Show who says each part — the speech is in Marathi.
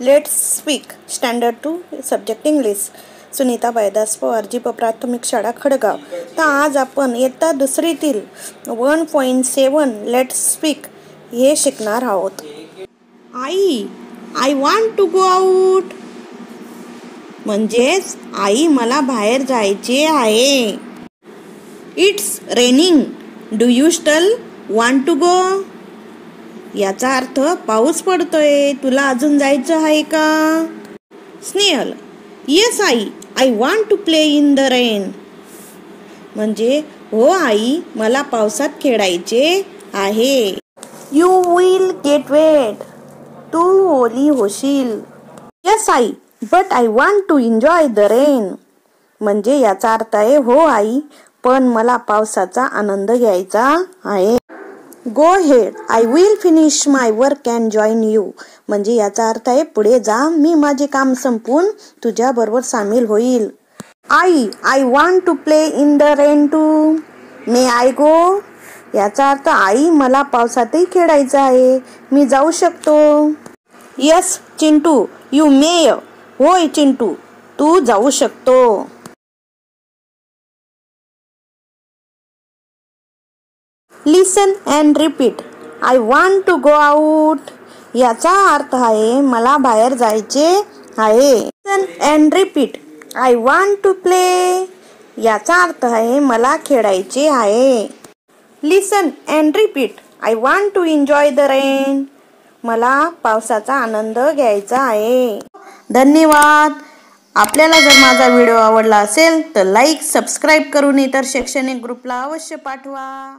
Speaker 1: Let's speak standard two subject English Sunita Baidas Pawar ji प्राथमिक शाळा खडगाव. तर आज आपण इयत्ता दुसरीतील one point seven let's speak हे शिकणार आहोत. आई I want to go out म्हणजेच आई मला बाहेर जायचे आहे. It's raining do you still want to go याचा अर्थ पाऊस पडतोय. तुला अजून जायचं आहे का? Snehal yes I. I want to play in the rain म्हणजे हो आई मला पावसात खेळायचे आहे. यू विल गेट वेट तू ओली होशील. Yes I. But I want to enjoy the rain म्हणजे याचा अर्थ आहे हो आई पण मला पावसाचा आनंद घ्यायचा आहे. Go ahead I will finish my work and join you म्हणजे याचा अर्थ आहे पुढे जा मी माझे काम संपवून तुझ्या बरोबर सामील होईल. आई I want to play in the rain too may I go याचा अर्थ आई मला पावसातही खेळायचं आहे. मी जाऊ शकतो. यस चिंटू. यू मे होय चिंटू. तू जाऊ शकतो. Listen and repeat I want to go out याचा अर्थ आहे मला बाहेर जायचे आहे. Listen and repeat I want to play याचा अर्थ आहे मला खेळायचे आहे. Listen and repeat I want to enjoy the rain मला पावसाचा आनंद घ्यायचा आहे. धन्यवाद. आपल्याला जर माझा व्हिडिओ आवडला असेल तर लाईक सबस्क्राईब करून इतर शैक्षणिक ग्रुपला अवश्य पाठवा.